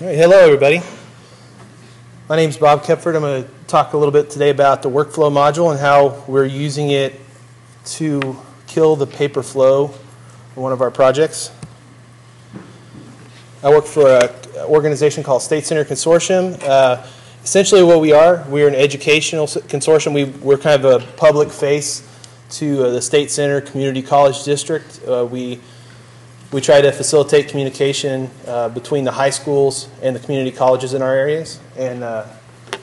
All right, hello everybody. My name is Bob Kepford. I'm going to talk a little bit today about the workflow module and how we're using it to kill the paper flow in one of our projects. I work for an organization called State Center Consortium. Uh, essentially what we are, we're an educational consortium. We, we're kind of a public face to uh, the State Center Community College District. Uh, we we try to facilitate communication uh, between the high schools and the community colleges in our areas, and uh,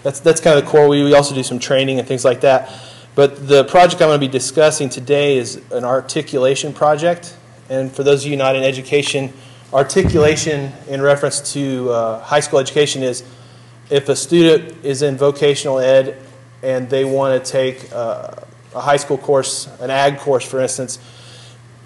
that's that's kind of the core. We, we also do some training and things like that. But the project I'm going to be discussing today is an articulation project, and for those of you not in education, articulation in reference to uh, high school education is if a student is in vocational ed and they want to take uh, a high school course, an ag course, for instance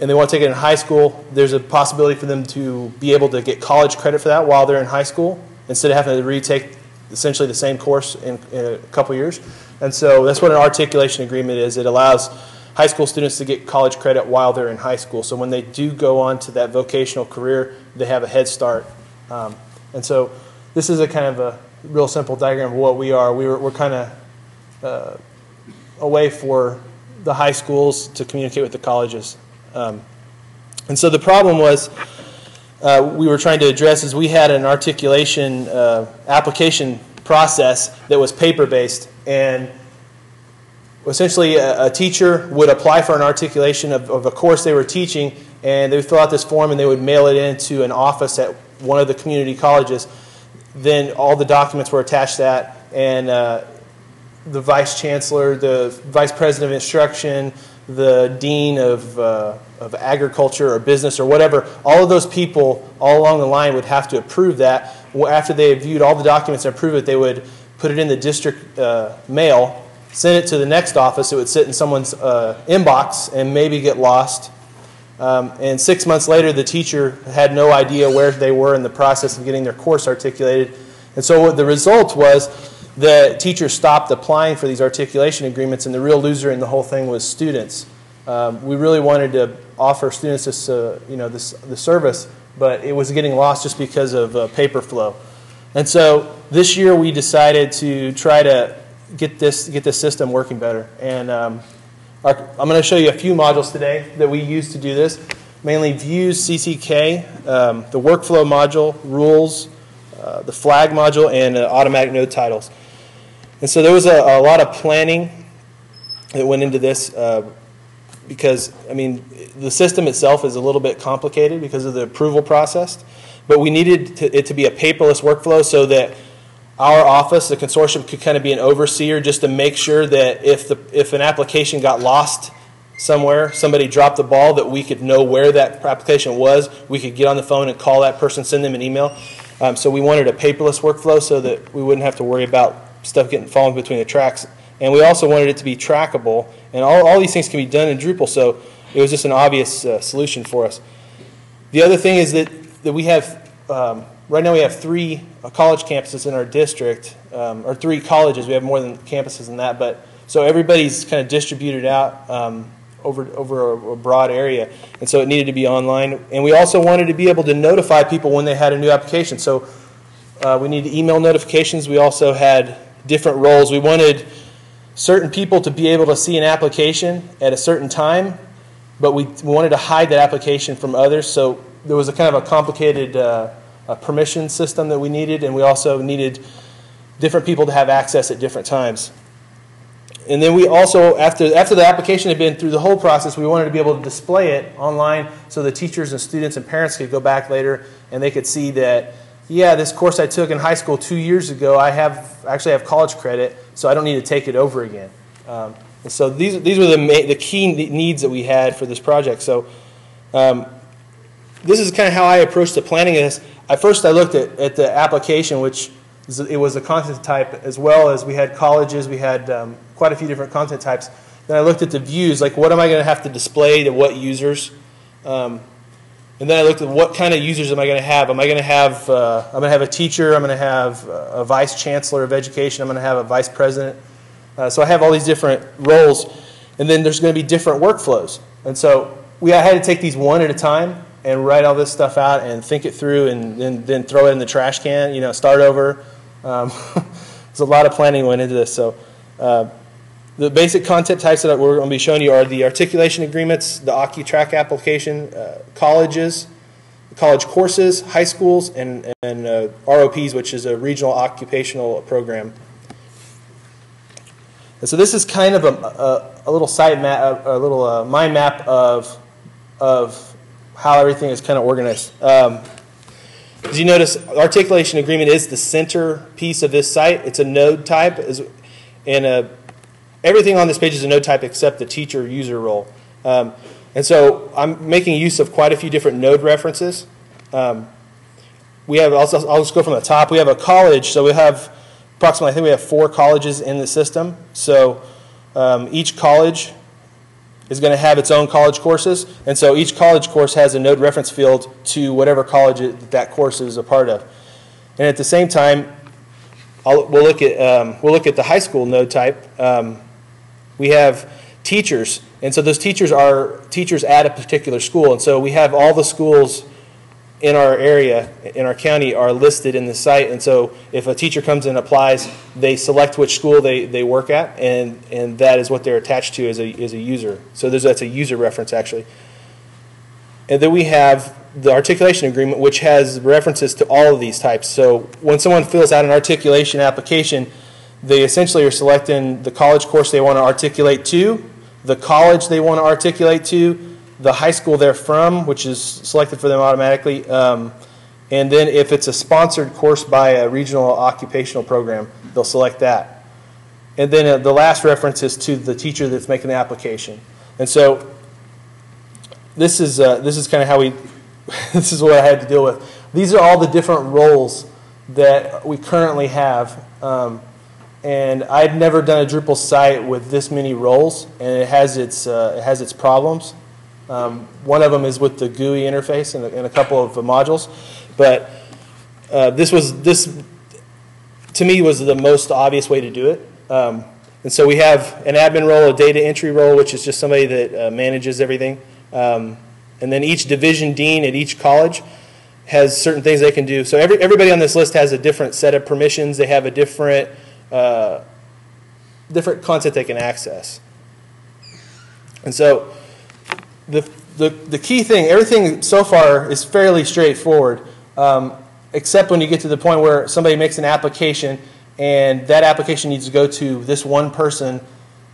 and they want to take it in high school, there's a possibility for them to be able to get college credit for that while they're in high school instead of having to retake essentially the same course in, in a couple years. And so that's what an articulation agreement is. It allows high school students to get college credit while they're in high school. So when they do go on to that vocational career, they have a head start. Um, and so this is a kind of a real simple diagram of what we are. We are we're kind of uh, a way for the high schools to communicate with the colleges. Um, and so the problem was uh, we were trying to address is we had an articulation uh, application process that was paper-based and essentially a, a, teacher would apply for an articulation of, of, a course they were teaching and they would fill out this form and they would mail it into an office at one of the community colleges. Then all the documents were attached to that and uh, the vice chancellor the vice president of instruction the dean of, uh, of agriculture or business or whatever, all of those people all along the line would have to approve that. After they had viewed all the documents and approved it, they would put it in the district uh, mail, send it to the next office. It would sit in someone's uh, inbox and maybe get lost. Um, and six months later, the teacher had no idea where they were in the process of getting their course articulated. And so the result was the teachers stopped applying for these articulation agreements, and the real loser in the whole thing was students. Um, we really wanted to offer students this, uh, you know, this, the service, but it was getting lost just because of uh, paper flow. And so this year we decided to try to get this, get this system working better. And um, our, I'm going to show you a few modules today that we use to do this, mainly views, CCK, um, the workflow module, rules, uh, the flag module, and uh, automatic node titles. And so there was a, a lot of planning that went into this uh, because, I mean, the system itself is a little bit complicated because of the approval process, but we needed to, it to be a paperless workflow so that our office, the consortium, could kind of be an overseer just to make sure that if, the, if an application got lost somewhere, somebody dropped the ball, that we could know where that application was. We could get on the phone and call that person, send them an email. Um, so we wanted a paperless workflow so that we wouldn't have to worry about stuff getting falling between the tracks. And we also wanted it to be trackable. And all, all these things can be done in Drupal, so it was just an obvious uh, solution for us. The other thing is that, that we have, um, right now we have three uh, college campuses in our district, um, or three colleges. We have more than campuses than that, but so everybody's kind of distributed out um, over, over a, a, broad area. And so it needed to be online. And we also wanted to be able to notify people when they had a new application. So uh, we needed email notifications. We also had different roles. We wanted certain people to be able to see an application at a certain time, but we wanted to hide that application from others. So there was a kind of a complicated uh, a permission system that we needed, and we also needed different people to have access at different times. And then we also, after, after the application had been through the whole process, we wanted to be able to display it online so the teachers and students and parents could go back later and they could see that yeah, this course I took in high school two years ago, I have actually have college credit, so I don't need to take it over again. Um, and so these, these were the, the key needs that we had for this project. So um, this is kind of how I approached the planning of this. At first, I looked at, at the application, which is, it was a content type as well as we had colleges, we had um, quite a few different content types. Then I looked at the views, like what am I going to have to display to what users? And then I looked at what kind of users am I going to have. Am I going to have, uh, I'm going to have a teacher, I'm going to have a vice chancellor of education, I'm going to have a vice president. Uh, so I have all these different roles. And then there's going to be different workflows. And so we I had to take these one at a time. and write all this stuff out and think it through and then, then throw it in the trash can, you know, start over. Um, there's a lot of planning went into this. So uh, the basic content types that we're going to be showing you are the articulation agreements, the OccuTrack application, uh, colleges, college courses, high schools, and, and uh, ROPs, which is a regional occupational program. And so this is kind of a, a, a little site map, a, a little uh, mind map of, of how everything is kind of organized. Um, as you notice, articulation agreement is the center piece of this site. It's a node type, and a, everything on this page is a node type except the teacher user role. Um, and so I'm making use of quite a few different node references. Um, we have, I'll just go from the top. We have a college, so we have approximately, I think we have four colleges in the system. So um, each college is going to have its own college courses. And so each college course has a node reference field to whatever college it, that course is a part of. And at the same time, I'll, we'll, look at, um, we'll look at the high school node type. Um, we have teachers. And so those teachers are teachers at a particular school. And so we have all the schools in our area, in our county, are listed in the site. And so if a teacher comes and applies, they select which school they, they work at, and, and that is what they're attached to as a, as a user. So there's, that's a user reference, actually. And then we have the articulation agreement, which has references to all of these types. So when someone fills out an articulation application, they essentially are selecting the college course they want to articulate to, the college they want to articulate to, the high school they're from, which is selected for them automatically. Um, and then if it's a sponsored course by a regional occupational program, they'll select that. And then uh, the last reference is to the teacher that's making the application. And so this is, uh, this is kind of how we, this is what I had to deal with. These are all the different roles that we currently have. Um, and I'd never done a Drupal site with this many roles, and it has its, uh, it has its problems. Um, one of them is with the GUI interface and a, and a couple of modules. But uh, this was, this to me was the most obvious way to do it. Um, and so we have an admin role, a data entry role, which is just somebody that uh, manages everything. Um, and then each division dean at each college has certain things they can do. So every, everybody on this list has a different set of permissions. They have a different, uh, different content they can access. And so the, the, the key thing, everything so far is fairly straightforward, um, except when you get to the point where somebody makes an application and that application needs to go to this one person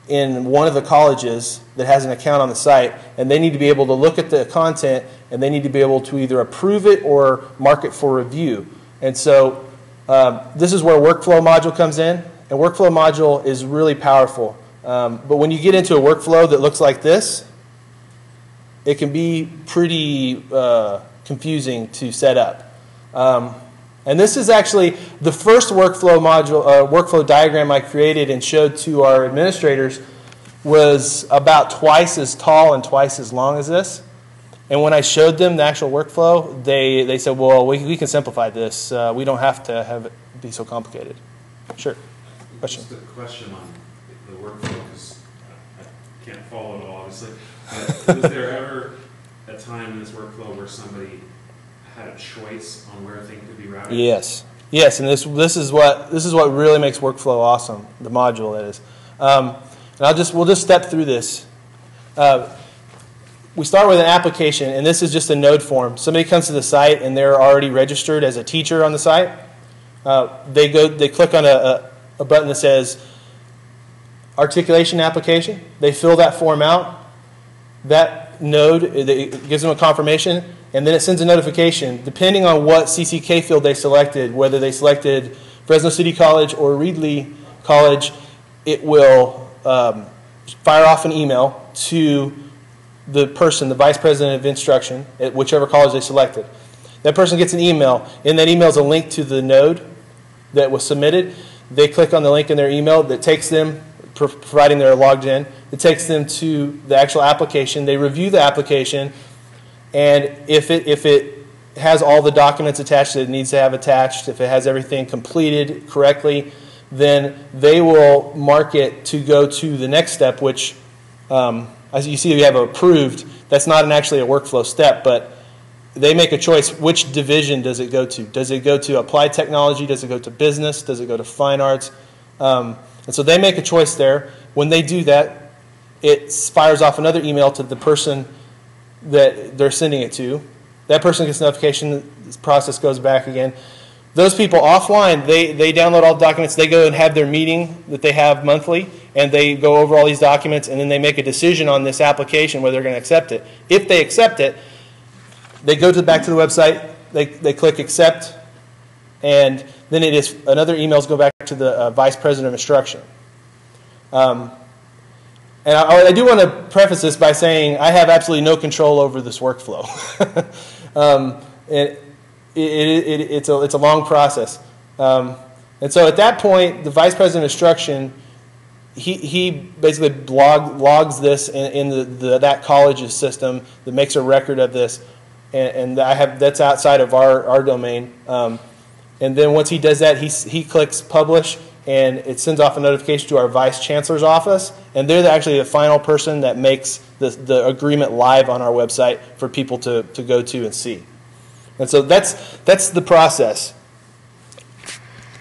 in one of the colleges that has an account on the site, and they need to be able to look at the content and they need to be able to either approve it or mark it for review. And so um, this is where workflow module comes in, and workflow module is really powerful. Um, but when you get into a workflow that looks like this, it can be pretty uh, confusing to set up. Um, and this is actually the first workflow module, uh, workflow diagram I created and showed to our administrators was about twice as tall and twice as long as this. And when I showed them the actual workflow, they, they said, well, we, we can simplify this. Uh, we don't have to have it be so complicated. Sure. Question. Just a question on the workflow, because I can't follow it all, obviously. But was there ever a time in this workflow where somebody had a choice on where a thing could be routed? Yes. Yes, and this this is what this is what really makes workflow awesome. The module that is. Um, and I'll just we'll just step through this. Uh, we start with an application, and this is just a node form. Somebody comes to the site, and they're already registered as a teacher on the site. Uh, they go, they click on a, a, a button that says articulation application. They fill that form out. That node, it gives them a confirmation, and then it sends a notification depending on what CCK field they selected, whether they selected Fresno City College or Reedley College, it will um, fire off an email to the person, the vice president of instruction, at whichever college they selected. That person gets an email. In that email is a link to the node that was submitted. They click on the link in their email that takes them providing they're logged in. It takes them to the actual application. They review the application, and if it, if it has all the documents attached that it needs to have attached, if it has everything completed correctly, then they will mark it to go to the next step, which, um, as you see, we have approved. That's not an, actually a workflow step, but they make a choice. Which division does it go to? Does it go to applied technology? Does it go to business? Does it go to fine arts? Um, and so they make a choice there. When they do that, it fires off another email to the person that they're sending it to. That person gets notification. This process goes back again. Those people offline, they, they download all the documents. They go and have their meeting that they have monthly, and they go over all these documents, and then they make a decision on this application whether they're going to accept it. If they accept it, they go to back to the website. They, they click accept, and then it is another emails go back to the uh, vice president of instruction. Um, and I, I do want to preface this by saying I have absolutely no control over this workflow. um, it, it, it, it's, a, it's a long process. Um, and so at that point, the vice president of instruction, he, he basically blog, logs this in, in the, the, that college's system that makes a record of this. And, and I have, that's outside of our, our domain. Um, and then once he does that, he, he clicks publish and it sends off a notification to our vice chancellor's office, and they're actually the final person that makes the, the agreement live on our website for people to, to go to and see. And so that's, that's the process.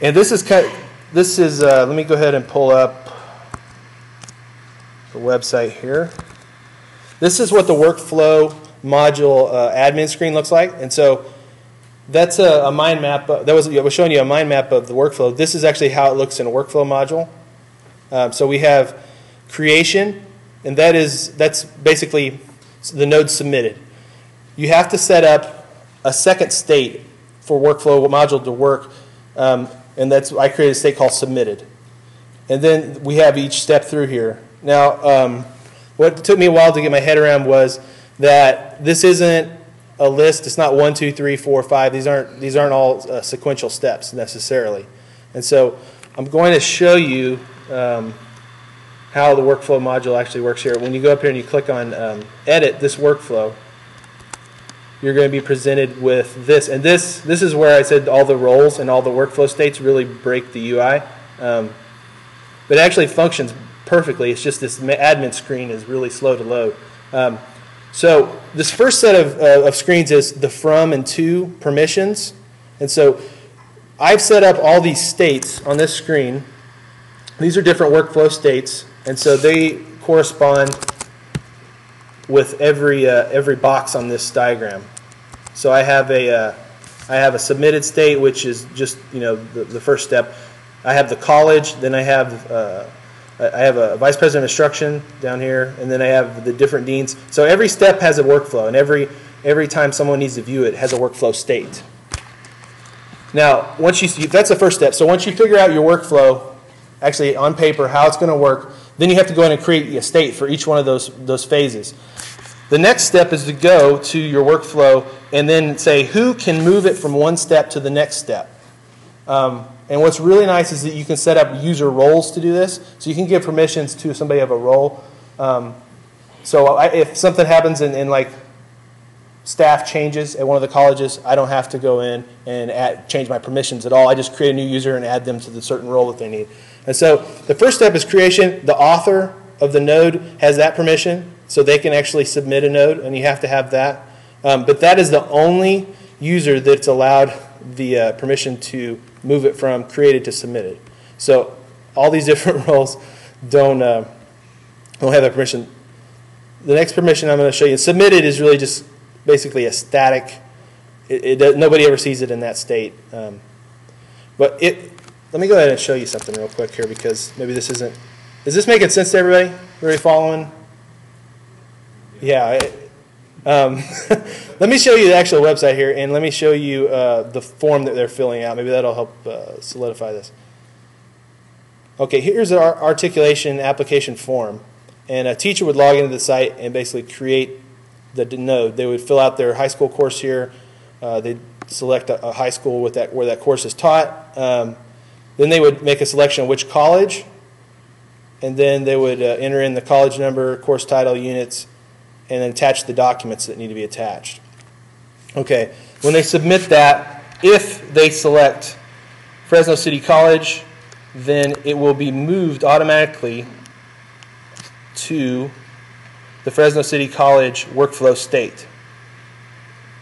And this is kind of, this is, uh, let me go ahead and pull up the website here. This is what the workflow module uh, admin screen looks like. And so that's a, a mind map. That was, I was showing you a mind map of the workflow. This is actually how it looks in a workflow module. Um, so we have creation, and that is that's basically the node submitted. You have to set up a second state for workflow module to work, um, and that's I created a state called submitted. And then we have each step through here. Now, um, what took me a while to get my head around was that this isn't a list. It's not one, two, three, four, five. These aren't these aren't all uh, sequential steps necessarily. And so I'm going to show you um, how the workflow module actually works here. When you go up here and you click on um, edit this workflow, you're going to be presented with this. And this this is where I said all the roles and all the workflow states really break the UI. Um, but it actually functions perfectly. It's just this admin screen is really slow to load. Um, so this first set of, uh, of screens is the from and to permissions. And so I've set up all these states on this screen. These are different workflow states, and so they correspond with every, uh, every box on this diagram. So I have a, uh, I have a submitted state, which is just you know the, the first step. I have the college, then I have uh, I have a vice president of instruction down here, and then I have the different deans. So every step has a workflow, and every, every time someone needs to view it, has a workflow state. Now, once you, that's the first step. So once you figure out your workflow, actually on paper, how it's going to work, then you have to go in and create a state for each one of those, those phases. The next step is to go to your workflow and then say who can move it from one step to the next step. Um, and what's really nice is that you can set up user roles to do this. So you can give permissions to somebody of a role. Um, so I, if something happens in, in, like staff changes at one of the colleges, I don't have to go in and add, change my permissions at all. I just create a new user and add them to the certain role that they need. And so the first step is creation. The author of the node has that permission, so they can actually submit a node, and you have to have that. Um, but that is the only user that's allowed the uh, permission to move it from created to submitted. So all these different roles don't, uh, don't have that permission. The next permission I'm going to show you, submitted is really just basically a static, it, it nobody ever sees it in that state. Um, but it, let me go ahead and show you something real quick here because maybe this isn't, is this making sense to everybody? Everybody following? Yeah. It, um, let me show you the actual website here, and let me show you uh, the form that they're filling out. Maybe that'll help uh, solidify this. Okay, here's our articulation application form. And a teacher would log into the site and basically create the node. They would fill out their high school course here. Uh, they'd select a, a, high school with that, where that course is taught. Um, then they would make a selection of which college. And then they would uh, enter in the college number, course title, units, and attach the documents that need to be attached. Okay, when they submit that, if they select Fresno City College, then it will be moved automatically to the Fresno City College workflow state.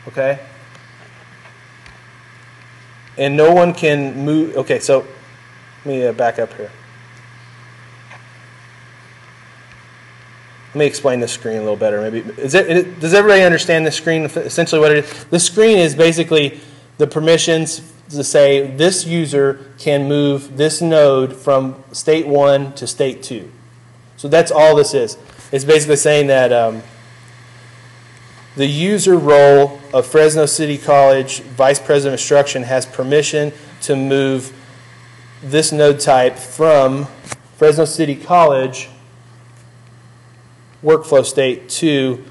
Okay? And no one can move. Okay, so let me uh, back up here. Let me explain this screen a little better. Maybe is it, it, does everybody understand the screen? Essentially, what it is. The screen is basically the permissions to say this user can move this node from state one to state two. So that's all this is. It's basically saying that um, the user role of Fresno City College Vice President of Instruction has permission to move this node type from Fresno City College workflow state to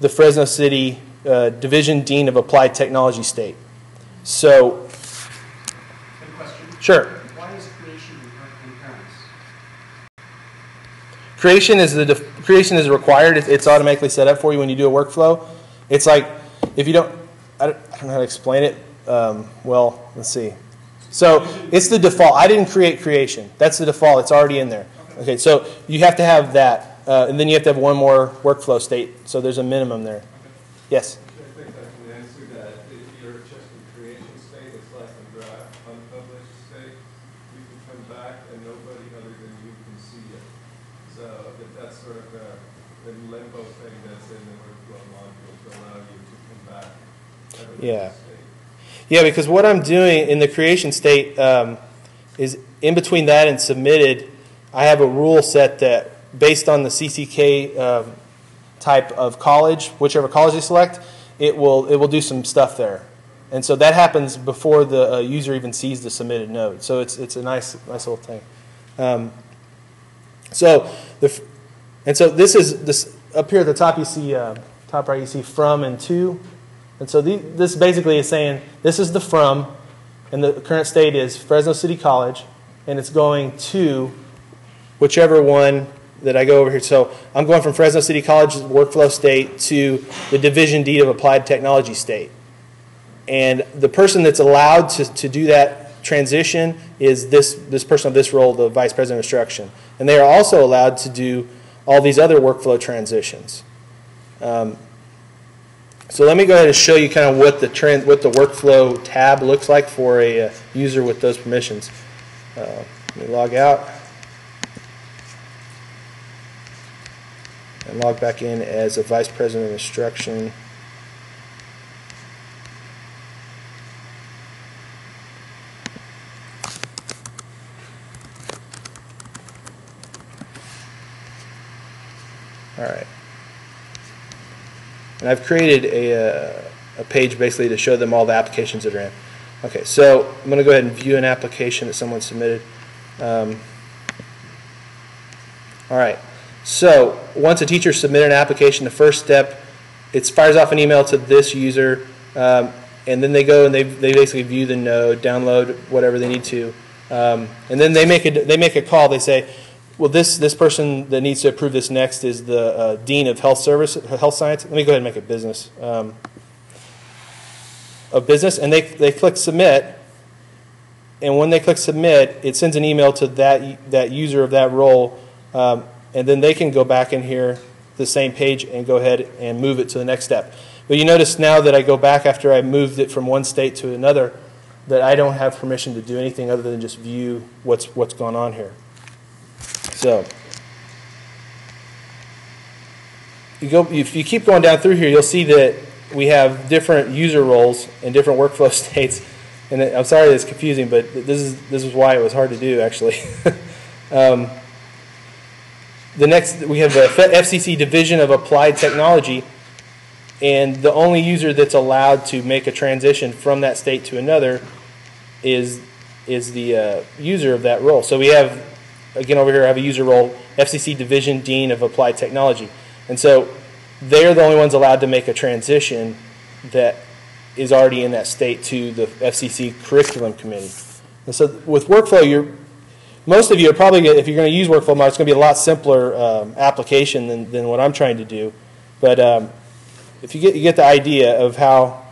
the Fresno City uh, Division Dean of Applied Technology state. So, question. sure. Why is creation is the def- creation is required. It's automatically set up for you when you do a workflow. It's like if you don't, I don't, I don't know how to explain it. Um, well, let's see. So it's the default. I didn't create creation. That's the default. It's already in there. Okay, so you have to have that, uh, and then you have to have one more workflow state. So there's a minimum there. Yes. I think I can answer that. If you're just in creation state, it's like a draft, unpublished state. You can come back and nobody other than you can see it. So that's sort of a a limbo thing that's in the workflow module to allow you to come back. Yeah. Yeah, because what I'm doing in the creation state um, is in between that and submitted, I have a rule set that based on the CCK um, type of college, whichever college you select, it will it will do some stuff there, and so that happens before the uh, user even sees the submitted node. So it's it's a nice nice little thing. Um, so the and so this is this up here at the top you see uh, top right you see from and to. And so the, this basically is saying this is the from, and the current state is Fresno City College, and it's going to whichever one that I go over here. So I'm going from Fresno City College's workflow state to the Division D of Applied Technology state. And the person that's allowed to, to do that transition is this, this person of this role, the Vice President of Instruction. And they are also allowed to do all these other workflow transitions. Um, so let me go ahead and show you kind of what the trans, what the workflow tab looks like for a uh, user with those permissions. Uh, let me log out and log back in as a vice president of instruction. All right. And I've created a, uh, a page basically to show them all the applications that are in. Okay, so I'm going to go ahead and view an application that someone submitted. Um, all right, so once a teacher submitted an application, the first step, it fires off an email to this user, um, and then they go and they, they basically view the node, download whatever they need to, um, and then they make a they make a call. They say, well, this this person that needs to approve this next is the uh, dean of health service health science. Let me go ahead and make it business um, of business, and they they click submit. And when they click submit, it sends an email to that that user of that role, um, and then they can go back in here the same page and go ahead and move it to the next step. But you notice now that I go back after I moved it from one state to another, that I don't have permission to do anything other than just view what's what's going on here. So you go if you keep going down through here, you'll see that we have different user roles and different workflow states. And I'm sorry it's confusing, but this is this is why it was hard to do actually. um, the next we have the FCC Division of Applied Technology, and the only user that's allowed to make a transition from that state to another is is the uh, user of that role. So we have again over here I have a user role FCC Division Dean of Applied Technology, and so they're the only ones allowed to make a transition that is already in that state to the FCC Curriculum Committee. And so with workflow, you're most of you are probably, if you're going to use workflow module, it's going to be a lot simpler um, application than, than what I'm trying to do. But um, if you get, you get the idea of how,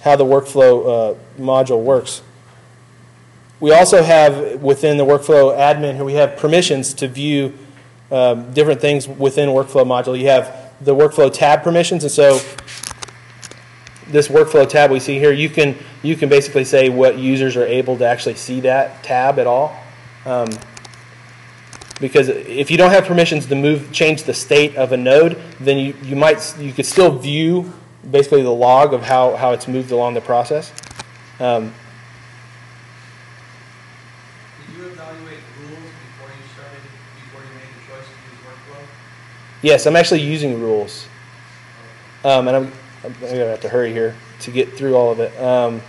how the workflow uh, module works. We also have within the workflow admin here, we have permissions to view um, different things within workflow module. You have the workflow tab permissions, and so this workflow tab we see here, you can, you can basically say what users are able to actually see that tab at all. Um, because if you don't have permissions to move, change the state of a node, then you, you might, you could still view basically the log of how, how it's moved along the process. Um, Did you evaluate rules before you started, before you made the choice to use workflow? yes, I'm actually using rules. Um, and I'm, I'm gonna have to hurry here to get through all of it. Um,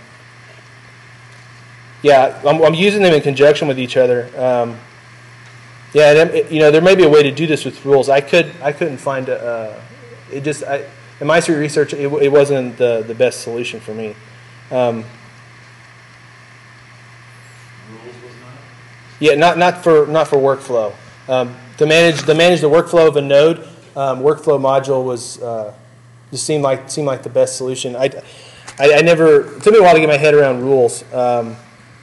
yeah, I'm, I'm using them in conjunction with each other. Um, yeah, and, it- you know, there may be a way to do this with rules. I could, I couldn't find a, uh, it just, I, in my research, it, it wasn't the, the best solution for me. Um, Rules was not? Yeah, not, not for, not for workflow. Um, to manage, to manage the workflow of a node, um, workflow module was, uh, just seemed like, seemed like the best solution. I, I, I never, it took me a while to get my head around rules. Um,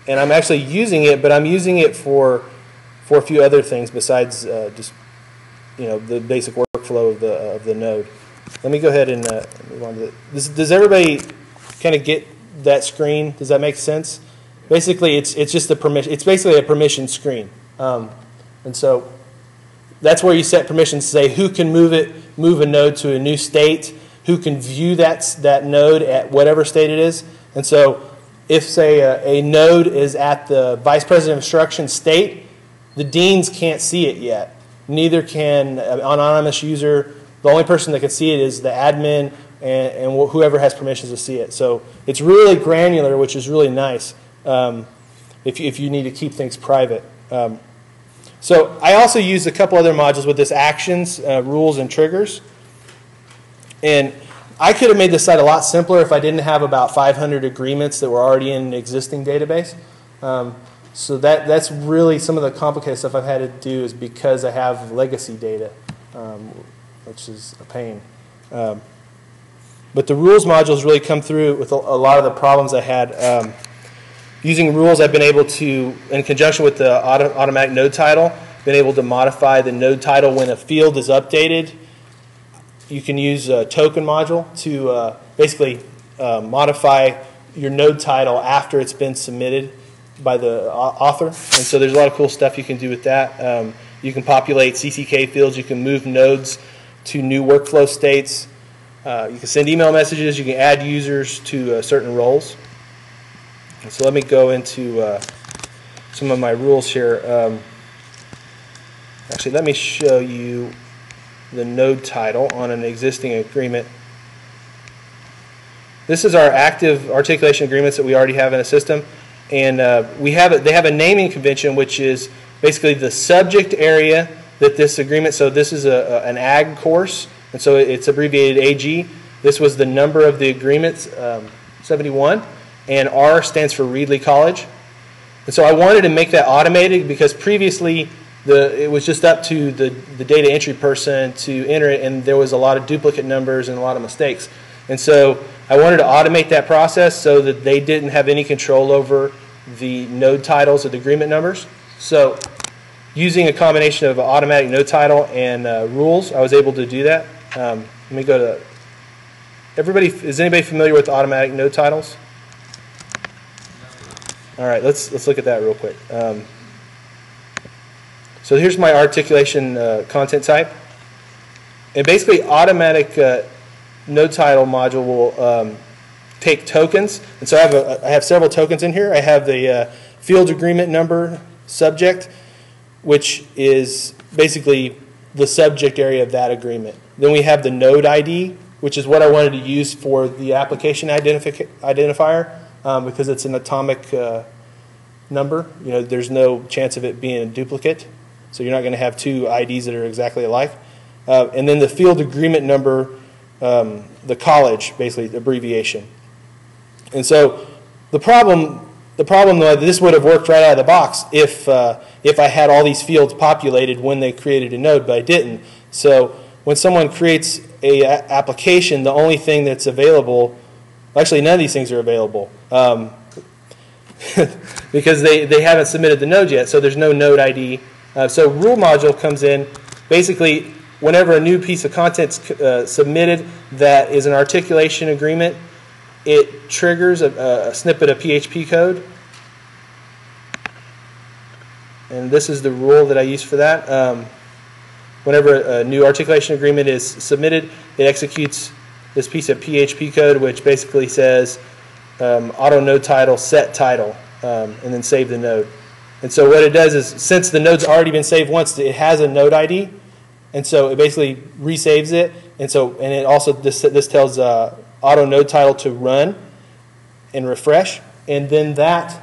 and I'm actually using it, but I'm using it for, for a few other things besides, uh, just, you know, the basic workflow of the, of the node. Let me go ahead and, uh, move on to, does, does everybody kind of get that screen? Does that make sense? Basically, it's, it's just a permission, it's basically a permission screen. Um, and so that's where you set permissions to say who can move it, move a node to a new state, who can view that, that node at whatever state it is. And so if, say, a, a node is at the vice president of instruction state, the deans can't see it yet. Neither can an anonymous user. The only person that can see it is the admin and, and wh- whoever has permissions to see it. So it's really granular, which is really nice um, if, you, if you need to keep things private. Um, so I also used a couple other modules with this actions, uh, rules, and triggers. And I could have made this site a lot simpler if I didn't have about 500 agreements that were already in an existing database. Um, so that, that's really some of the complicated stuff I've had to do is because I have legacy data, um, which is a pain. Um, but the rules modules really come through with a, a lot of the problems I had. Using rules, I've been able to, in conjunction with the auto, automatic node title, been able to modify the node title when a field is updated. You can use a token module to uh, basically uh, modify your node title after it's been submitted by the author. And so there's a lot of cool stuff you can do with that. Um, you can populate CCK fields. You can move nodes to new workflow states. Uh, you can send email messages. You can add users to uh, certain roles. So let me go into uh, some of my rules here. Um, actually, let me show you the node title on an existing agreement. This is our active articulation agreements that we already have in a system. And uh, we have a, they have a naming convention, which is basically the subject area that this agreement, so this is a, a- an ag course, and so it's abbreviated AG. This was the number of the agreements, um, 71, and R stands for Reedley College. And so I wanted to make that automated because previously the, it was just up to the, the data entry person to enter it, and there was a lot of duplicate numbers and a lot of mistakes. And so I wanted to automate that process so that they didn't have any control over the node titles of the agreement numbers. So using a combination of automatic node title and uh, rules, I was able to do that. Um, let me go to, everybody, is anybody familiar with automatic node titles? All right, let's, let's look at that real quick. Um, so here's my articulation uh, content type. And basically, automatic uh, node title module will um, take tokens. And so I have, a, I have several tokens in here. I have the uh, field agreement number subject, which is basically the subject area of that agreement. Then we have the node ID, which is what I wanted to use for the application identifi- identifier um, because it's an atomic uh, number. You know, there's no chance of it being a duplicate. So you're not going to have two IDs that are exactly alike. Uh, and then the field agreement number, um, the college, basically, the abbreviation. And so the problem, the problem though, this would have worked right out of the box if, uh, if I had all these fields populated when they created a node, but I didn't. So when someone creates a, a- application, the only thing that's available, actually none of these things are available. Um, because they, they haven't submitted the node yet, so there's no node ID. Uh, so rule module comes in, basically, whenever a new piece of content's uh, submitted that is an articulation agreement, it triggers a, a snippet of PHP code. And this is the rule that I use for that. Um, whenever a new articulation agreement is submitted, it executes this piece of PHP code, which basically says um, auto node title, set title, um, and then save the node. And so what it does is, since the node's already been saved once, it has a node ID, and so it basically resaves it. And so, and it also this this tells uh, auto node title to run and refresh, and then that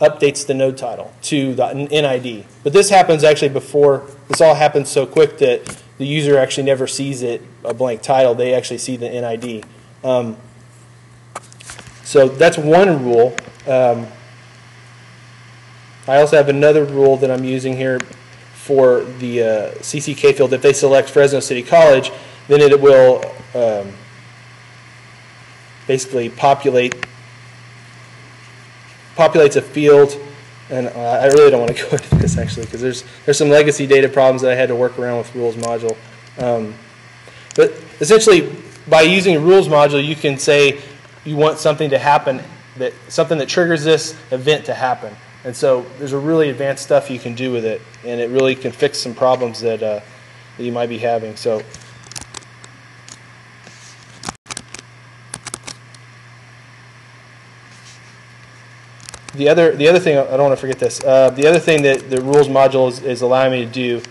updates the node title to the NID. But this happens actually before, this all happens so quick that the user actually never sees it, a blank title, they actually see the NID. Um, so that's one rule. Um, I also have another rule that I'm using here for the uh, CCK field. If they select Fresno City College, then it will um, basically populate populates a field, and I really don't want to go into this actually because there's there's some legacy data problems that I had to work around with rules module. Um, but essentially, by using rules module, you can say you want something to happen that something that triggers this event to happen. And so there's a really advanced stuff you can do with it, and it really can fix some problems that, uh, that you might be having. So. The other, the other thing, I don't want to forget this. Uh, the other thing that the rules module is, is allowing me to do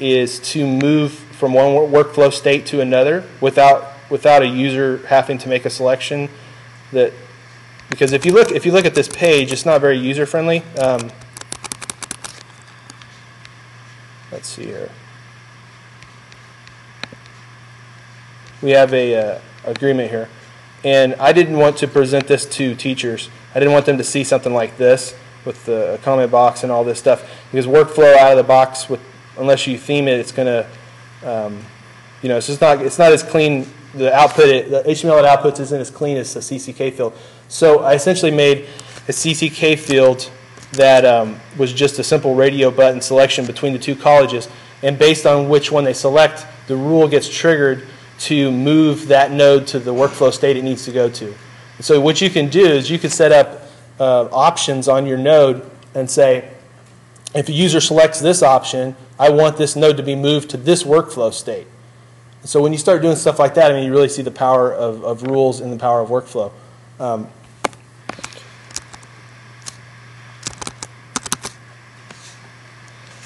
is to move from one workflow state to another without without a user having to make a selection. That because if you look if you look at this page, it's not very user friendly. Um, let's see here. We have a uh, agreement here, and I didn't want to present this to teachers. I didn't want them to see something like this with the comment box and all this stuff because workflow out of the box with unless you theme it, it's to um, you know, it's just not it's not as clean. The output, it, the HTML it outputs isn't as clean as the CCK field. So I essentially made a CCK field that um, was just a simple radio button selection between the two colleges, and based on which one they select, the rule gets triggered to move that node to the workflow state it needs to go to. So what you can do is you can set up uh, options on your node and say, if a user selects this option, I want this node to be moved to this workflow state. So when you start doing stuff like that, I mean, you really see the power of, of rules and the power of workflow. Um,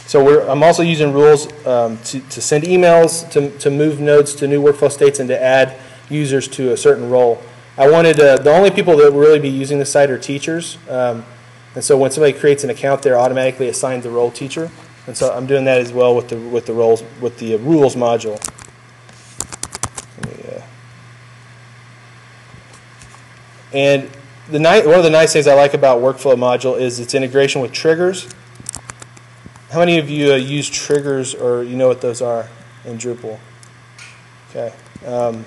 so I'm also using rules um, to, to send emails, to, to move nodes to new workflow states, and to add users to a certain role. I wanted uh, the only people that will really be using the site are teachers. Um, and so when somebody creates an account, they're automatically assigned the role teacher. And so I'm doing that as well with the with the roles with the uh, rules module. Me, uh, and the one of the nice things I like about workflow module is its integration with triggers. How many of you uh, use triggers or you know what those are in Drupal? Okay. Um,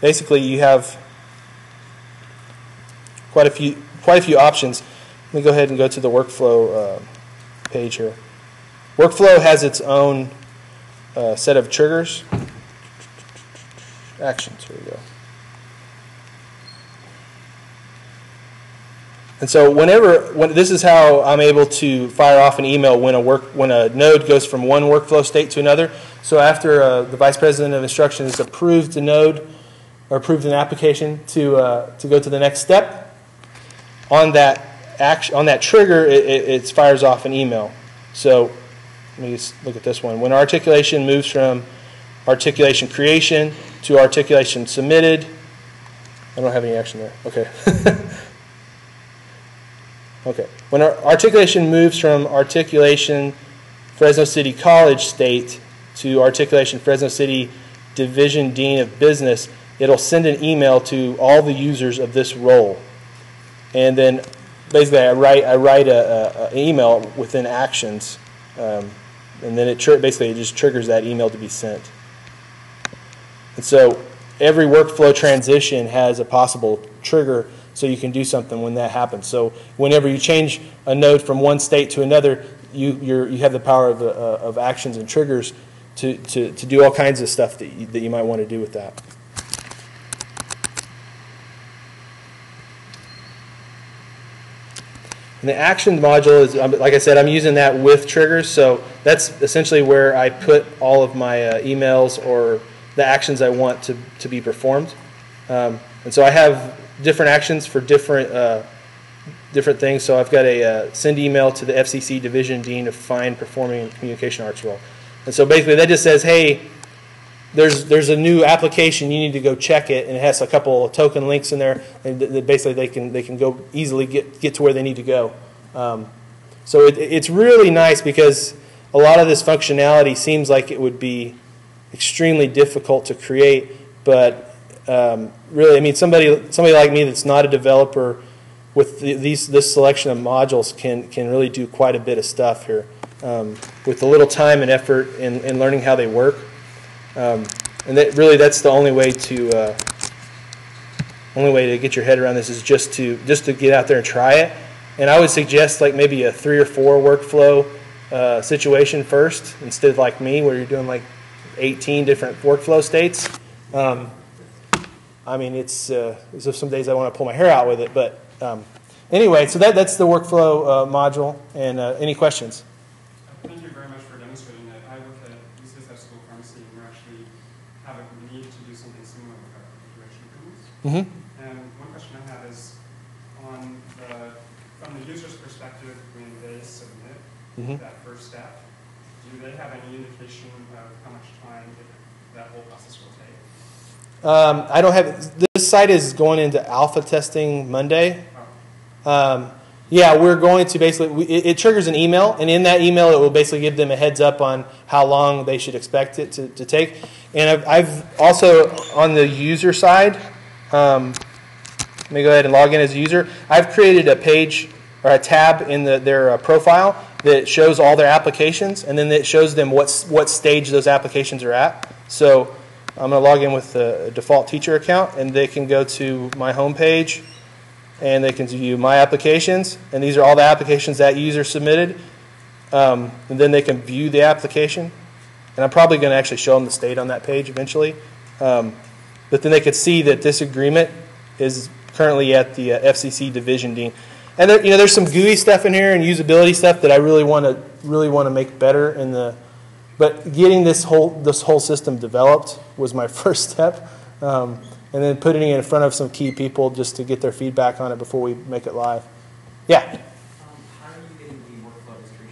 basically, you have quite a few quite a few options. Let me go ahead and go to the workflow uh, page here. Workflow has its own uh, set of triggers. Actions, here we go. And so whenever, when, this is how I'm able to fire off an email when a, work, when a node goes from one workflow state to another. So after uh, the Vice President of Instruction has approved a node or approved an application to, uh, to go to the next step, on that action, on that trigger, it, it, it fires off an email. So let me just look at this one. When articulation moves from articulation creation to articulation submitted, I don't have any action there. Okay. okay. When articulation moves from articulation Fresno City College state to articulation Fresno City Division Dean of Business, it'll send an email to all the users of this role. And then basically I write I write a, a, a email within actions, um, and then it basically it just triggers that email to be sent. And so every workflow transition has a possible trigger, so you can do something when that happens. So whenever you change a node from one state to another, you, you have the power of, uh, of actions and triggers to, to, to do all kinds of stuff that you, that you might want to do with that. And the action module is, like I said, I'm using that with triggers. So that's essentially where I put all of my uh, emails or the actions I want to, to be performed. Um, and so I have different actions for different, uh, different things. So I've got a uh, send email to the FCC Division Dean of Fine Performing Communication Arts role. And so basically that just says, hey, there's, there's a new application, you need to go check it, and it has a couple of token links in there, and th- basically they can, they can go easily get, get to where they need to go. Um, so it, it's really nice because a lot of this functionality seems like it would be extremely difficult to create, but um, really, I mean, somebody, somebody like me that's not a developer with the, these, this selection of modules can, can really do quite a bit of stuff here um, with a little time and effort in, in learning how they work. Um, and that really, that's the only way to uh, only way to get your head around this is just to just to get out there and try it. And I would suggest like maybe a three or four workflow uh, situation first, instead of like me, where you're doing like 18 different workflow states. Um, I mean, it's uh, if some days I want to pull my hair out with it, but um, anyway, so that that's the workflow uh, module. And uh, any questions? Thank you very much for demonstrating that. I work at UCSF School of Pharmacy, and we're actually have a need to do something similar with our direction tools. Mm-hmm. And one question I have is, on the, from the user's perspective, when they submit Mhm. that first step, do they have any indication of how much time that whole process? Um, I don't have this site is going into alpha testing Monday. Um, yeah, we're going to basically, we, it, it triggers an email, and in that email, it will basically give them a heads up on how long they should expect it to, to take. And I've, I've also, on the user side, um, let me go ahead and log in as a user. I've created a page or a tab in the, their uh, profile that shows all their applications, and then it shows them what's, what stage those applications are at. So I'm going to log in with the default teacher account, and they can go to my homepage and they can view my applications, and these are all the applications that user submitted. Um, and then they can view the application, and I'm probably going to actually show them the state on that page eventually. Um, but then they could see that this agreement is currently at the uh, FCC division dean. And there, you know, there's some GUI stuff in here and usability stuff that I really want to really want to make better in the. But getting this whole this whole system developed was my first step. Um, and then putting it in front of some key people just to get their feedback on it before we make it live. Yeah. Um, how are you getting the workflow history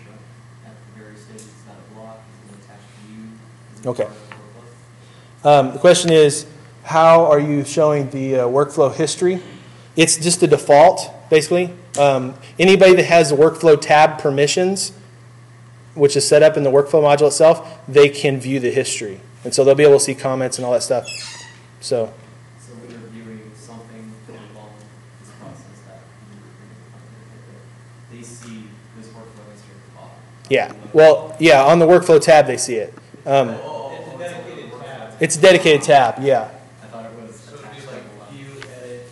at the various stages? Is that a block? Is it attached to you? Okay. the? Um, the question is, how are you showing the uh, workflow history? It's just the default, basically. Um, anybody that has the workflow tab permissions, which is set up in the workflow module itself, they can view the history. And so they'll be able to see comments and all that stuff. So, So when you're viewing something along this process that they see this workflow history at the bottom. yeah. Well, yeah, on the workflow tab, they see it. Um, It's a dedicated tab. it's a dedicated tab, yeah. I thought it was So it'd attached be to like the view, edit,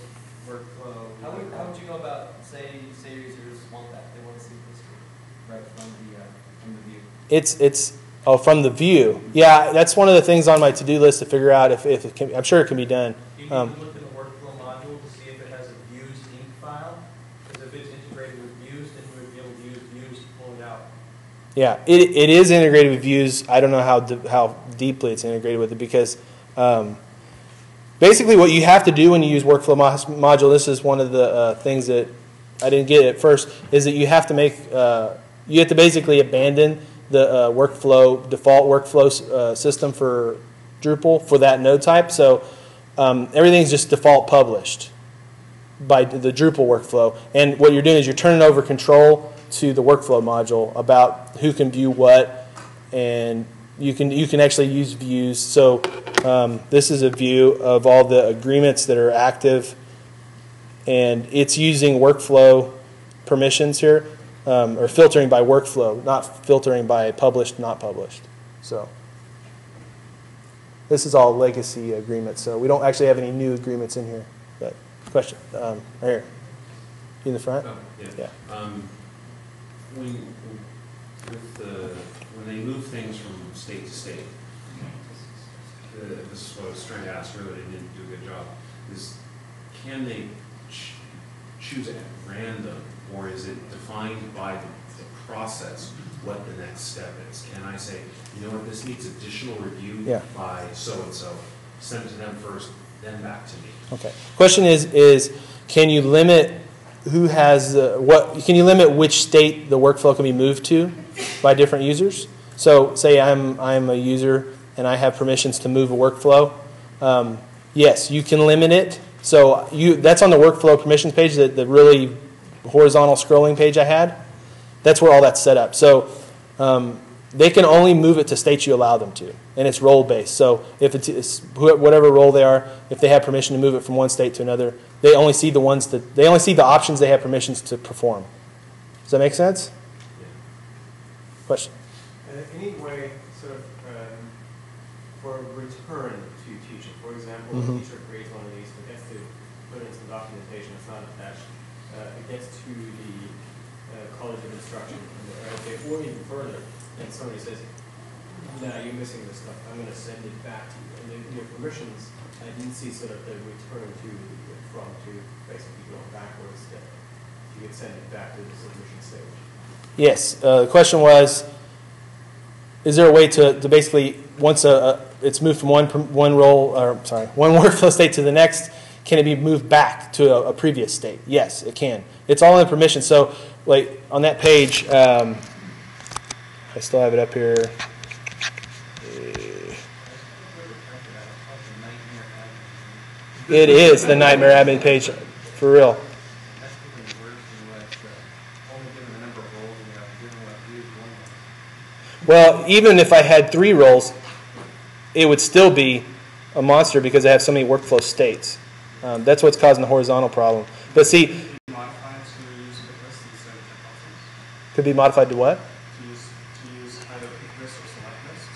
workflow. How would, how would you go about, say, say your users want that, they want to see history, right from the, uh, from the view? It's, it's, oh, from the view. Yeah, that's one of the things on my to-do list to figure out if, if it can, I'm sure it can be done. Um, to the workflow module to see if it has a views inc file, if it's integrated with views, then you would be able to use views to pull it out. Yeah, it, it is integrated with views. I don't know how, how deeply it's integrated with it because um, basically what you have to do when you use workflow mo- module, this is one of the uh, things that I didn't get at first, is that you have to make, uh, you have to basically abandon the uh, workflow, default workflow uh, system for Drupal for that node type. So um, everything's just default published by the Drupal workflow. And what you're doing is you're turning over control to the workflow module about who can view what, and you can you can actually use views. So um, this is a view of all the agreements that are active, and it's using workflow permissions here, um, or filtering by workflow, not filtering by published, not published. So. This is all legacy agreements, so we don't actually have any new agreements in here. But question, um, right here, you in the front? Oh, yeah. Yeah. Um, when, with the, when they move things from state to state, uh, this is what I was trying to ask earlier, they didn't do a good job, is can they ch- choose at random Or is it defined by the process, what the next step is? Can I say, you know what, this needs additional review Yeah. by so-and-so, send it to them first, then back to me? Okay. Question is, is can you limit who has, uh, what, can you limit which state the workflow can be moved to by different users? So say I'm, I'm a user and I have permissions to move a workflow. Um, yes, you can limit it. So you, that's on the workflow permissions page, the, the really horizontal scrolling page I had. That's where all that's set up. So um, they can only move it to states you allow them to, and it's role based. So if it's, it's whatever role they are, if they have permission to move it from one state to another, they only see the ones that they only see the options they have permissions to perform. Does that make sense? Yeah. Question. Uh, Any way, sort of, um, for return to teaching, for example, Mhm. a teacher creates one of these, forgets to put it in some documentation, it's not attached, it gets to the uh, College of Instruction, they- or even further, and somebody says, no, you're missing this stuff, I'm gonna send it back to you. And in your permissions, I didn't see sort of the return to, from to, basically going backwards, that you could send it back to the submission stage. Yes. Uh, the question was, is there a way to, to basically once a, a it's moved from one one role or sorry one workflow state to the next, can it be moved back to a, a previous state? Yes, it can. It's all in permission. So like on that page, um, I still have it up here. It is the nightmare admin page, for real. Well, even if I had three roles, it would still be a monster because I have so many workflow states. Um, that's what's causing the horizontal problem. But see, could be modified to what? To use, to use either pick or select lists?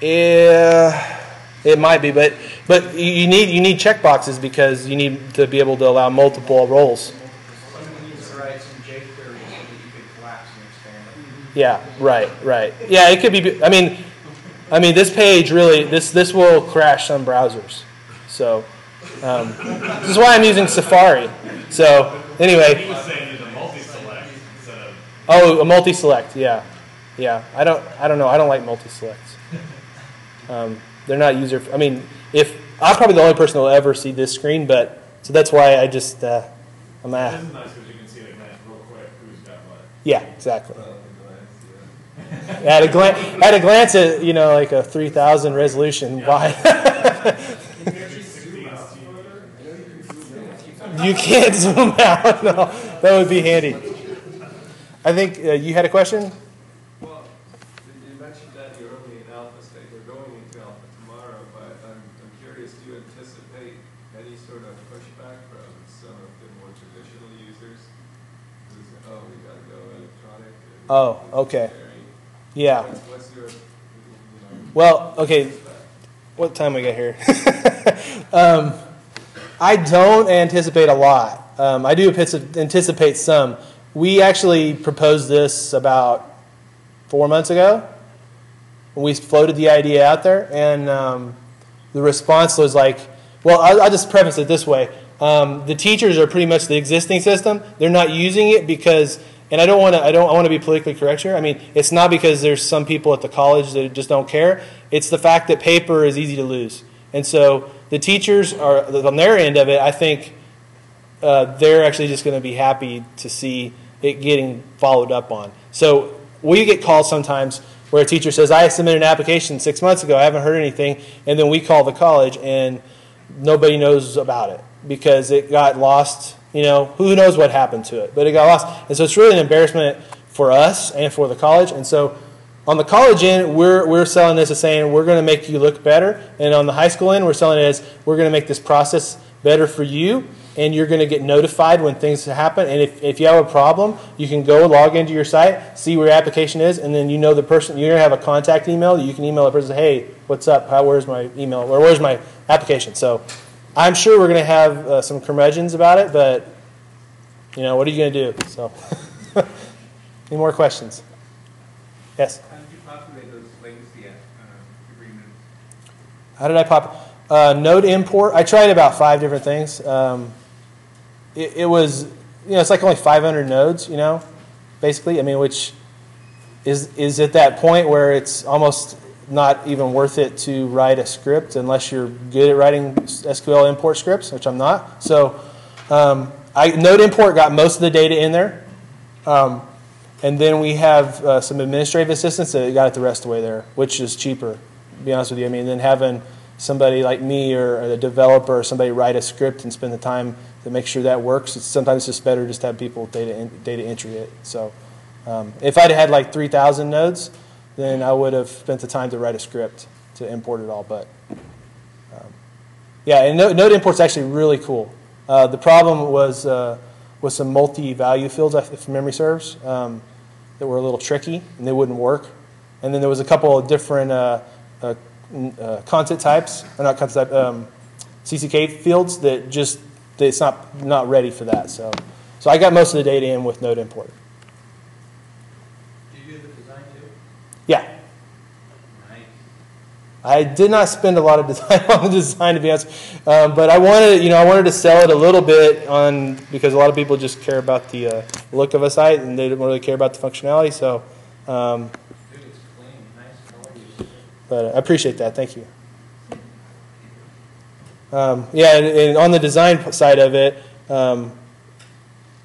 Yeah, it might be, but but you- need you need checkboxes because you need to be able to allow multiple roles. Yeah, right, right. Yeah, it could be. I mean, I mean, this page really this this will crash some browsers. So um, this is why I'm using Safari. So anyway. was saying use a multi-select instead of. Oh, a multi-select, yeah, yeah. I don't, I don't know. I don't like multi-selects. Um, they're not user. I mean, if I'm probably the only person who'll ever see this screen, but so that's why I just uh, I'm This at. is nice because you can see at a real quick who's got what. Yeah, exactly. Well, at a glance. At a glance, at a glance, at you know, like a 3,000 resolution. Why? you can't zoom out. No, that would be handy. I think uh, you had a question. Well, you mentioned that you're only in alpha state, we're going into alpha tomorrow, but I'm, I'm curious, do you anticipate any sort of pushback from some of the more traditional users? Oh, we gotta go electronic. Oh, okay. Yeah. What's, what's your, you know? Well, okay. What time we got here? um, I don't anticipate a lot. Um, I do anticipate some. We actually proposed this about four months ago. We floated the idea out there, and um, the response was like, well, I'll, I'll just preface it this way. Um, the teachers are pretty much the existing system. They're not using it because, and I don't want to. I don't. I want to be politically correct here. I mean, it's not because there's some people at the college that just don't care. It's the fact that paper is easy to lose, and so the teachers are on their end of it. I think uh, they're actually just going to be happy to see it getting followed up on. So we get calls sometimes where a teacher says, I submitted an application six months ago, I haven't heard anything, and then we call the college and nobody knows about it because it got lost. You know, who knows what happened to it, but it got lost. And so it's really an embarrassment for us and for the college. And so on the college end, we're, we're selling this as saying we're going to make you look better. And on the high school end, we're selling it as we're going to make this process better for you. And you're going to get notified when things happen. And if, if you have a problem, you can go log into your site, see where your application is, and then you know the person, you're going to have a contact email you can email the person, hey, what's up? How, where's my email? Or where's my application? So I'm sure we're going to have uh, some curmudgeons about it, but, you know, what are you going to do? So, any more questions? Yes? How did you populate those legacy uh, agreements? How did I pop? Uh, node import. I tried about five different things. Um, it, it was you know, it's like only 500 nodes, you know, basically. I mean, which is is at that point where it's almost not even worth it to write a script unless you're good at writing SQL import scripts, which I'm not. So, um, I node import got most of the data in there, um, and then we have uh, some administrative assistance that got it the rest of the way there, which is cheaper. Be honest with you, I mean, then having somebody like me or a developer or somebody write a script and spend the time to make sure that works. It's sometimes just better just to have people data in, data entry it. So um, if I'd had like 3,000 nodes, then I would have spent the time to write a script to import it all. But um, yeah, and node, node import's actually really cool. Uh, the problem was uh, with some multi-value fields, if memory serves, um, that were a little tricky and they wouldn't work. And then there was a couple of different uh, uh uh, content types, or not content type, um, CCK fields that just that it's not not ready for that. So, so I got most of the data in with Node import. Do you do the design too? Yeah, Nice. I did not spend a lot of time on the design to be honest, um, but I wanted you know I wanted to sell it a little bit on because a lot of people just care about the uh, look of a site and they don't really care about the functionality. So. Um, Dude, it's clean, nice color use. But I appreciate that. Thank you. Um, yeah, and, and on the design side of it, um,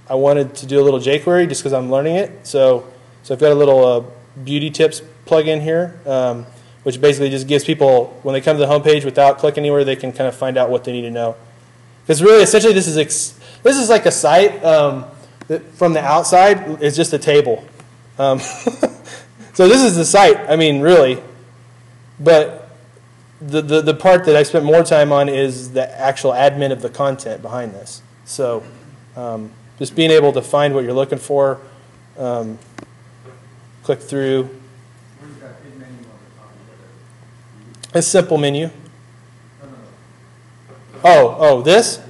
I wanted to do a little jQuery just because I'm learning it. So, so I've got a little uh, beauty tips plugin here, um, which basically just gives people when they come to the homepage without clicking anywhere, they can kind of find out what they need to know. Because really, essentially, this is this is like a site um, that from the outside is just a table. Um, so this is the site. I mean, really, but the, the, the part that I spent more time on is the actual admin of the content behind this. So um, just being able to find what you're looking for, um, click through. A simple menu. Oh, oh, this?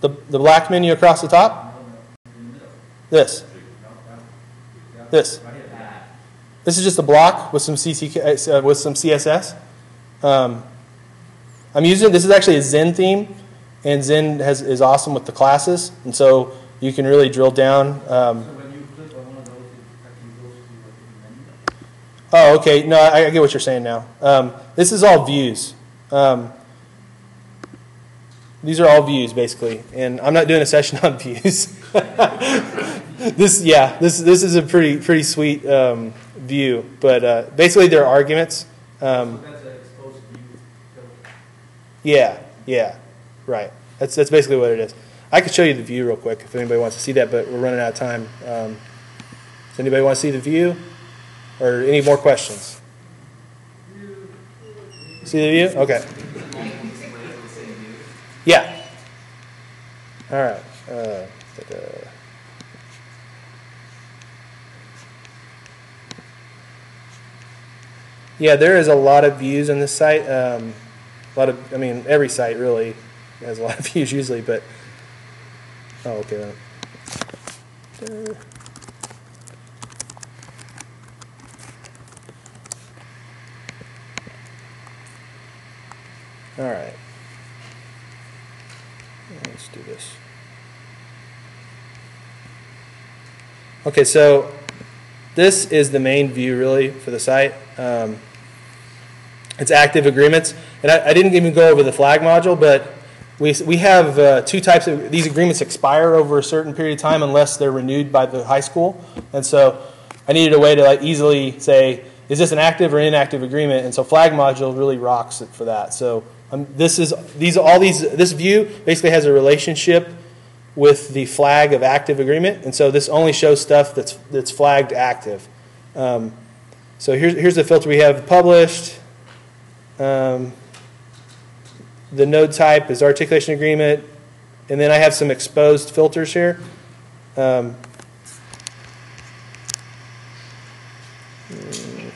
The- the- black menu across the top? This. This. This is just a block with some CCK, uh, with some CSS. Um, I'm using this is actually a Zen theme, and Zen has, is awesome with the classes, and so you can really drill down. Um, So when you click on one of those, it actually goes to the menu. oh, okay. No, I, I get what you're saying now. Um, this is all views. Um, these are all views basically, and I'm not doing a session on views. this, yeah, this this is a pretty pretty sweet um, view, but uh, basically they're arguments. Um, So that's an exposed view filter. Yeah, yeah, right. That's that's basically what it is. I could show you the view real quick if anybody wants to see that, but we're running out of time. Um, does anybody want to see the view, or any more questions? See the view? Okay. Yeah. All right. Uh, Yeah, there is a lot of views on this site. Um, a lot of, I mean, every site really has a lot of views usually, but, oh, okay. Uh, All right. Let's do this. Okay, so this is the main view really for the site. Um, it's active agreements. And I, I didn't even go over the flag module, but we, we have uh, two types of, these agreements expire over a certain period of time unless they're renewed by the high school. And so I needed a way to like easily say, is this an active or inactive agreement? And so flag module really rocks it for that. So um, this is, these, all these, this view basically has a relationship with the flag of active agreement. And so this only shows stuff that's, that's flagged active. Um, so here's, here's the filter we have published. Um, the node type is articulation agreement. And then I have some exposed filters here. Um, let me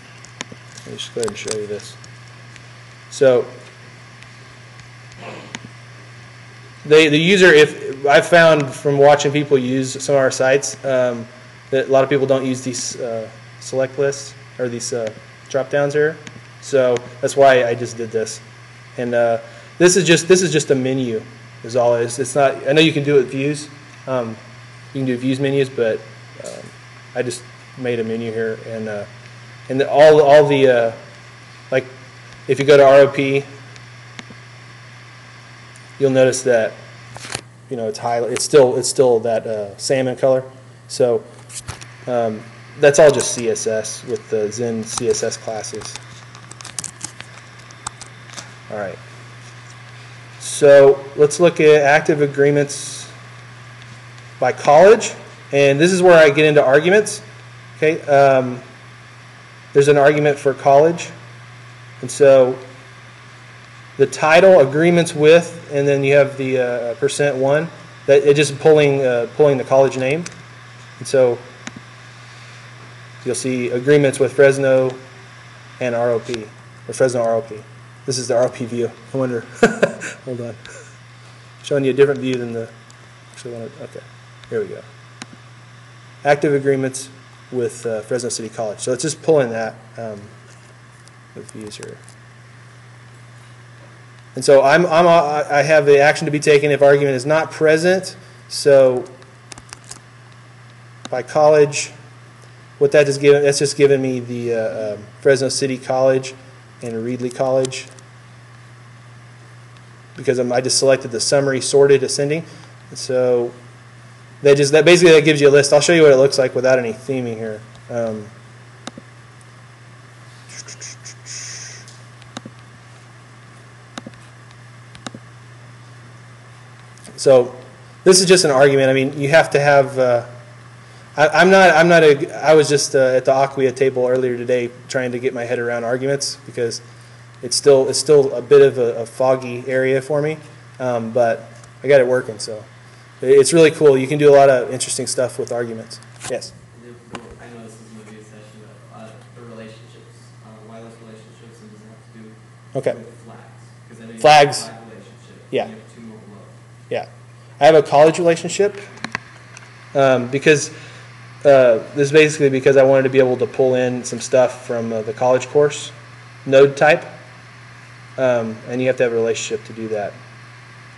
just go ahead and show you this. So they, the user, if I've found from watching people use some of our sites, um, that a lot of people don't use these uh, select lists or these uh, drop downs here. So that's why I just did this. And uh, this is just this is just a menu. is all it is. It's not, I know you can do it with views. Um, you can do views menus, but um, I just made a menu here and, uh, and the, all, all the, uh, like, if you go to ROP, you'll notice that, you know, it's high, it's still, it's still that uh, salmon color. So um, that's all just CSS with the Zen CSS classes. All right. So let's look at active agreements by college. And this is where I get into arguments. Okay. Um, there's an argument for college. And so the title, agreements with, and then you have the uh, percent one. That it just pulling uh, pulling the college name. And so you'll see agreements with Fresno and ROP, or Fresno ROP. This is the ROP view. I wonder, hold on. Showing you a different view than the, actually, to, okay, here we go. Active agreements with uh, Fresno City College. So it's just pulling that um, with views here. And so I'm, I'm, I have the action to be taken if argument is not present. So by college, what that is given, that's just given me the uh, um, Fresno City College and Reedley College because I'm, I just selected the summary sorted ascending. So that just that basically that gives you a list. I'll show you what it looks like without any theming here. Um, so this is just an argument. I mean, you have to have. Uh, I, am not. I'm not a. I was just uh, at the Acquia table earlier today trying to get my head around arguments because it's still it's still a bit of a, a foggy area for me, um, but I got it working. So it's really cool. You can do a lot of interesting stuff with arguments. Yes. I know this isn't gonna be a session, but, uh, the relationships, uh, wireless relationships, and does it have to do Okay. with flags? 'Cause I know you have a Flags. flag Yeah. You have two more below. Yeah, I have a college relationship um, because uh, this is basically because I wanted to be able to pull in some stuff from uh, the college course node type, um, and you have to have a relationship to do that.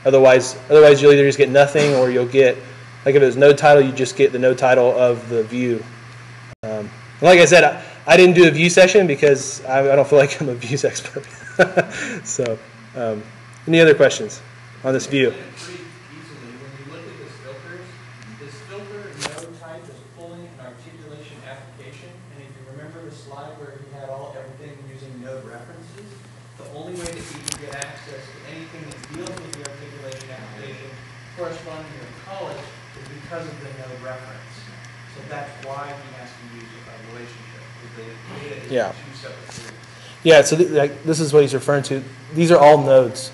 Otherwise, otherwise you'll either just get nothing or you'll get like if it was node title, you just get the node title of the view. Um, like I said, I, I didn't do a view session because I, I don't feel like I'm a views expert. so, um, any other questions on this view? Pretty easily, when you look at this filters, this filter node type is pulling an articulation application, and if you remember the slide where he had all, everything using node references, the only way that you can get access to anything that deals with the articulation application corresponding to your college is because of the node reference. So that's why he has to use a relationship, because the data is Yeah. Yeah, so th- like, this is what he's referring to. These are all nodes.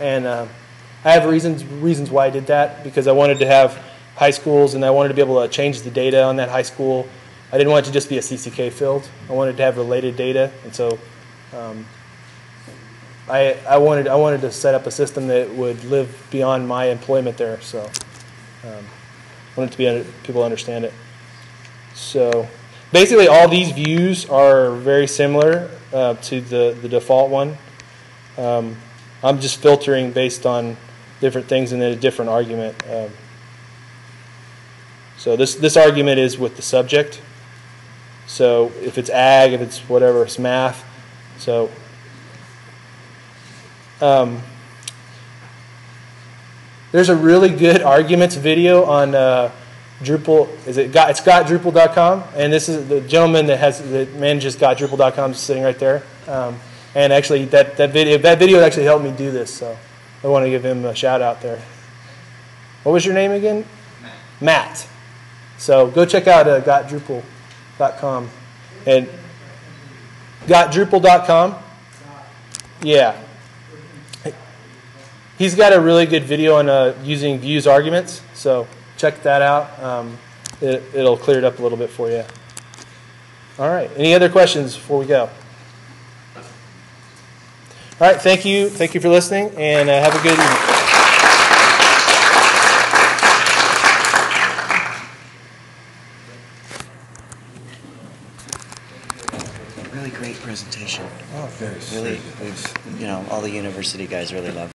And uh, I have reasons reasons why I did that because I wanted to have high schools and I wanted to be able to change the data on that high school. I didn't want it to just be a CCK field. I wanted to have related data, and so um, I I wanted I wanted to set up a system that would live beyond my employment there. So um, I wanted to be people understand it. So basically, all these views are very similar uh, to the the default one. Um, I'm just filtering based on different things and then a different argument. Um, so this this argument is with the subject. So if it's ag, if it's whatever, it's math. So um, there's a really good arguments video on uh, Drupal. Is it got? It's got Drupal.com, and this is the gentleman that has that manages got Drupal.com sitting right there. Um, and actually, that that video that video actually helped me do this, so I want to give him a shout out there. What was your name again? Matt. Matt. So go check out uh, gotdrupal.com and gotdrupal.com. Yeah. He's got a really good video on uh, using views arguments, so check that out. Um, it, it'll clear it up a little bit for you. All right. Any other questions before we go? All right. Thank you. Thank you for listening, and uh, have a good evening. Really great presentation. Oh, very Really, we've, you know, all the university guys really love